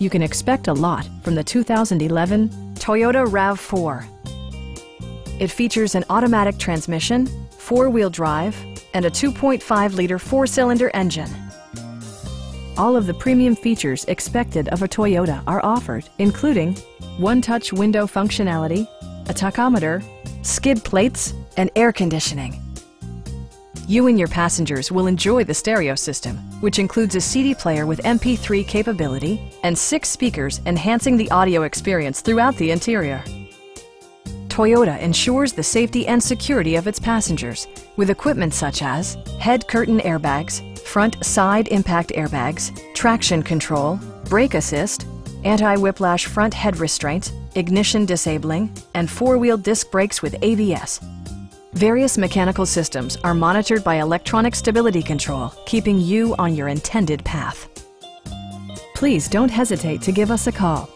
You can expect a lot from the 2011 Toyota RAV4. It features an automatic transmission, four-wheel drive, and a 2.5-liter four-cylinder engine. All of the premium features expected of a Toyota are offered, including one-touch window functionality, a tachometer, skid plates, and air conditioning. You and your passengers will enjoy the stereo system, which includes a CD player with MP3 capability and six speakers enhancing the audio experience throughout the interior. Toyota ensures the safety and security of its passengers with equipment such as head curtain airbags, front side impact airbags, traction control, brake assist, anti-whiplash front head restraints, ignition disabling, and four-wheel disc brakes with ABS. Various mechanical systems are monitored by electronic stability control, keeping you on your intended path. Please don't hesitate to give us a call